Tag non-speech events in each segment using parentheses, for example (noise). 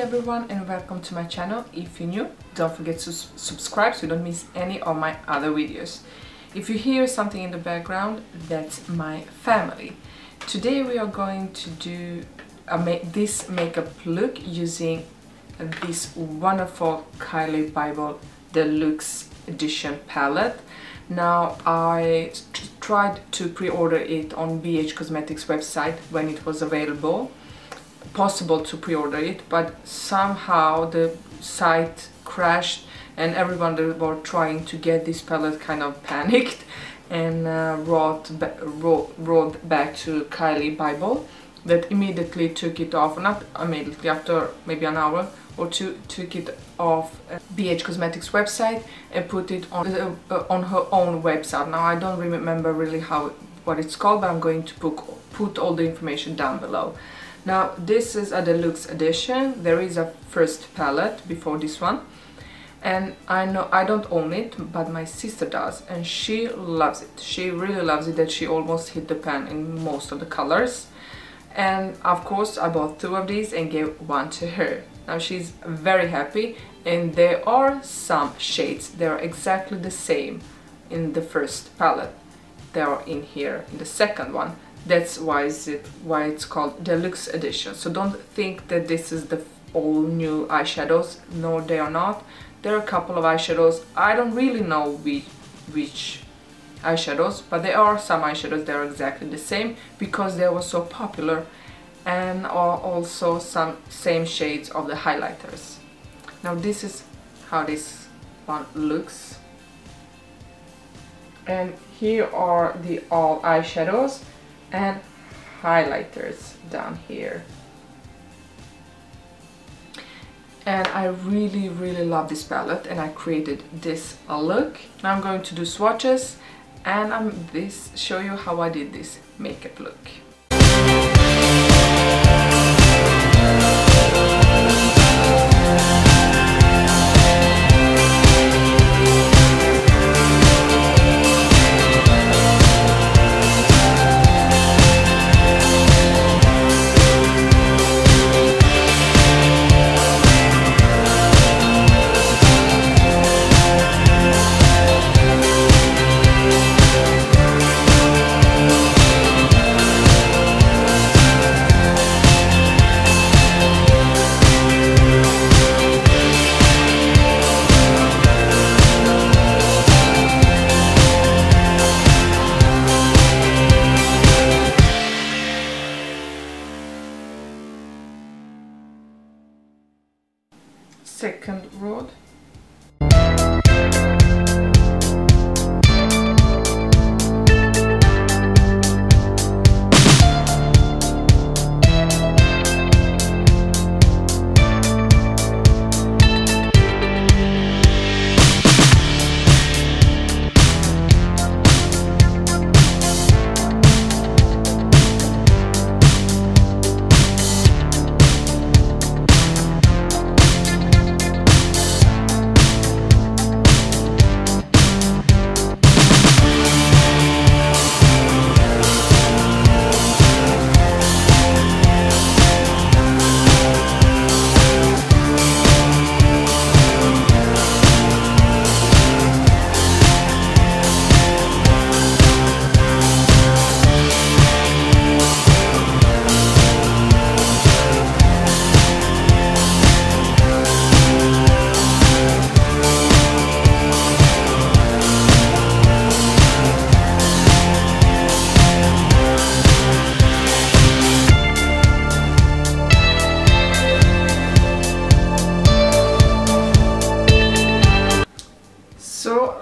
everyone and welcome to my channel. If you're new, don't forget to subscribe so you don't miss any of my other videos. If you hear something in the background, that's my family. Today we are going to do ma this makeup look using this wonderful Carli Bybel Deluxe Edition palette. Now I tried to pre-order it on BH Cosmetics website when it was available possible to pre-order it but somehow the site crashed and everyone that were trying to get this palette kind of (laughs) panicked and uh, wrote, ba wrote, wrote back to Carli Bybel that immediately took it off, not immediately, after maybe an hour or two, took it off uh, BH Cosmetics website and put it on, uh, uh, on her own website. Now I don't remember really how what it's called, but I'm going to put, put all the information down below. Now this is a deluxe edition. There is a first palette before this one. And I know I don't own it, but my sister does and she loves it. She really loves it that she almost hit the pan in most of the colors. And of course I bought two of these and gave one to her. Now she's very happy and there are some shades. They are exactly the same in the first palette. They are in here in the second one that's why is it why it's called deluxe edition. So don't think that this is the all new eyeshadows. No they are not. There are a couple of eyeshadows. I don't really know which which eyeshadows but there are some eyeshadows that are exactly the same because they were so popular and are also some same shades of the highlighters. Now this is how this one looks. And here are the all eyeshadows and highlighters down here. And I really really love this palette and I created this look. Now I'm going to do swatches and I'm this show you how I did this makeup look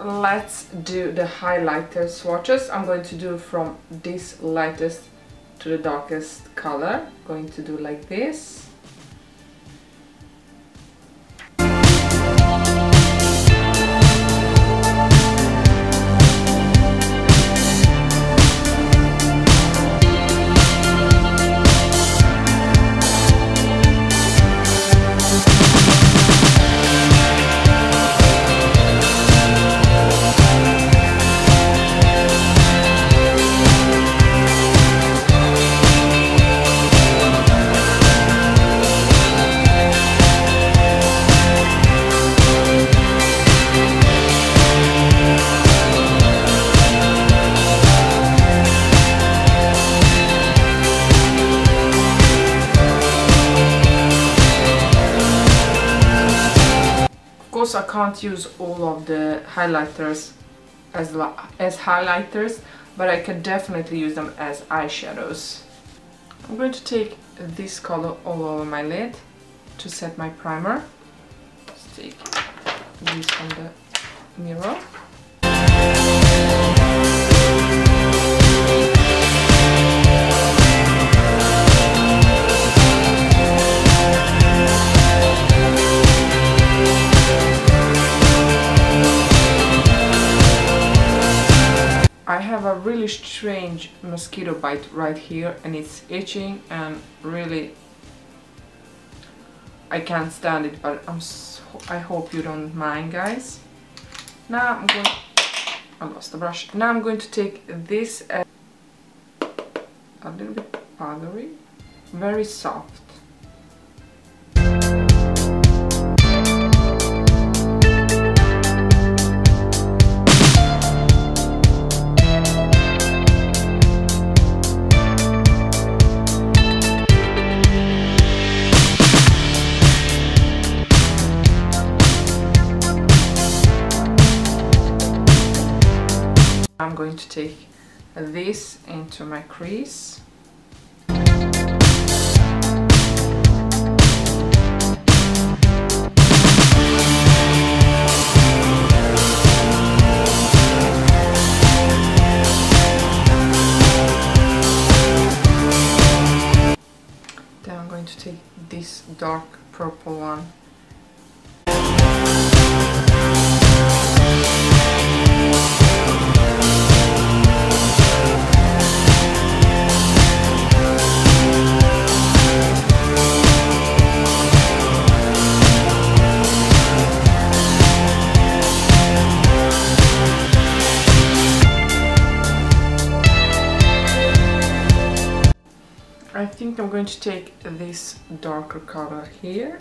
let's do the highlighter swatches. I'm going to do from this lightest to the darkest color. Going to do like this. I can't use all of the highlighters as, as highlighters, but I can definitely use them as eyeshadows. I'm going to take this color all over my lid to set my primer. Let's take this from the mirror. Really strange mosquito bite right here and it's itching and really I can't stand it but I'm so, I hope you don't mind guys. Now I'm going I lost the brush. Now I'm going to take this uh, a little bit powdery, very soft take this into my crease. Going to take this darker color here.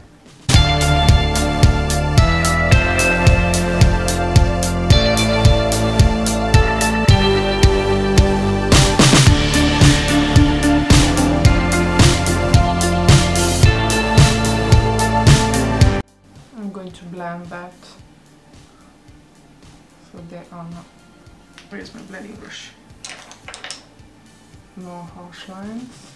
I'm going to blend that so there are no... Where's my blending brush? No harsh lines.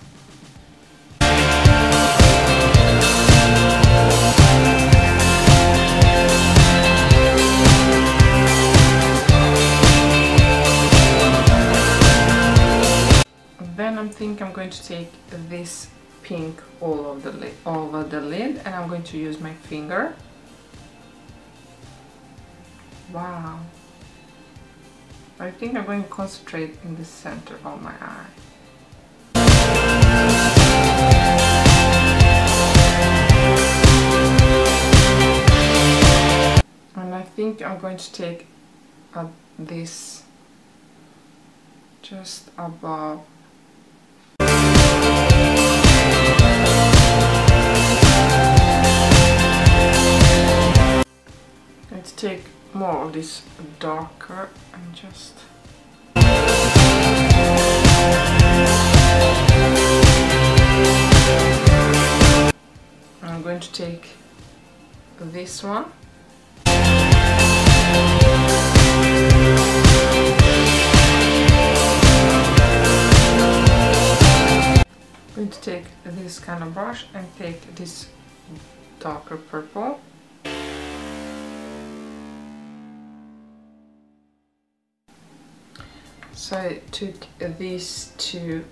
To take this pink all over the lid, over the lid and I'm going to use my finger. Wow. I think I'm going to concentrate in the center of my eye. And I think I'm going to take uh, this just above take more of this darker and just I'm going to take this one. I'm going to take this kind of brush and take this darker purple So I took these two,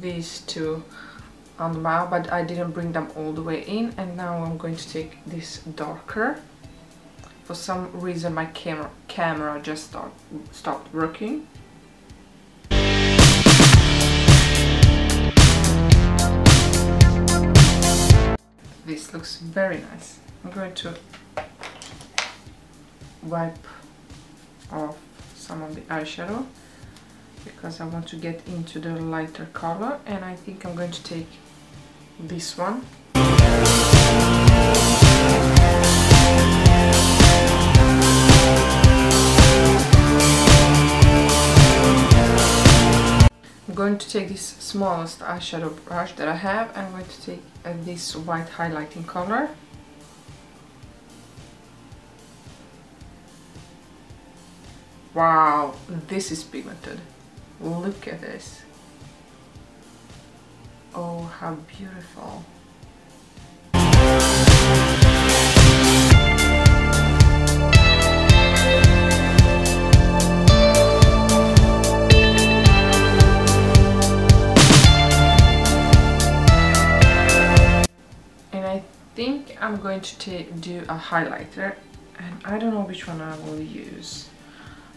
these two on the mouth, but I didn't bring them all the way in. And now I'm going to take this darker. For some reason my camera, camera just start, stopped working. This looks very nice. I'm going to wipe off some of the eyeshadow because I want to get into the lighter color and I think I'm going to take this one I'm going to take this smallest eyeshadow brush that I have and I'm going to take uh, this white highlighting color Wow, this is pigmented. Look at this. Oh, how beautiful. And I think I'm going to do a highlighter and I don't know which one I will use.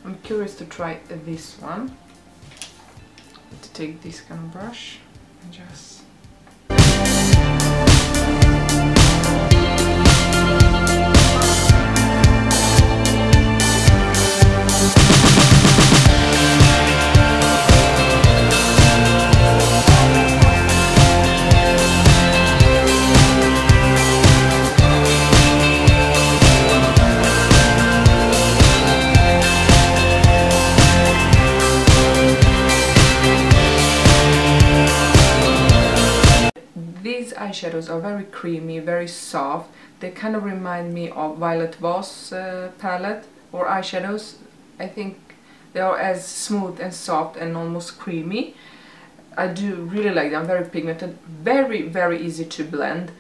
I'm curious to try this one. To take this kind of brush and just Are very creamy, very soft. They kind of remind me of Violet Voss uh, palette or eyeshadows. I think they are as smooth and soft and almost creamy. I do really like them, very pigmented, very very easy to blend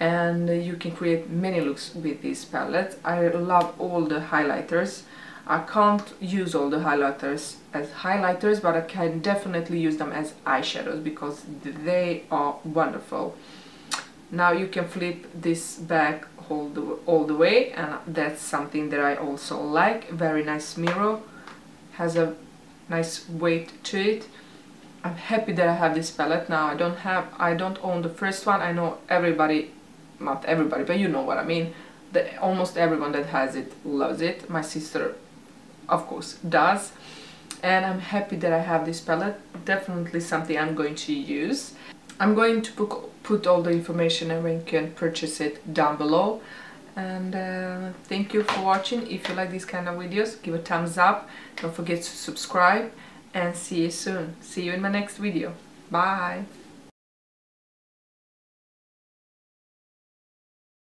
and you can create many looks with this palette. I love all the highlighters. I can't use all the highlighters as highlighters but I can definitely use them as eyeshadows because they are wonderful. Now you can flip this back all the, all the way and that's something that I also like. Very nice mirror, has a nice weight to it. I'm happy that I have this palette now. I don't have, I don't own the first one. I know everybody, not everybody, but you know what I mean. That almost everyone that has it loves it. My sister of course does and I'm happy that I have this palette definitely something I'm going to use I'm going to put, all the information and where you can purchase it down below. And uh, thank you for watching. If you like these kind of videos give a thumbs up. Don't forget to subscribe and see you soon. See you in my next video. Bye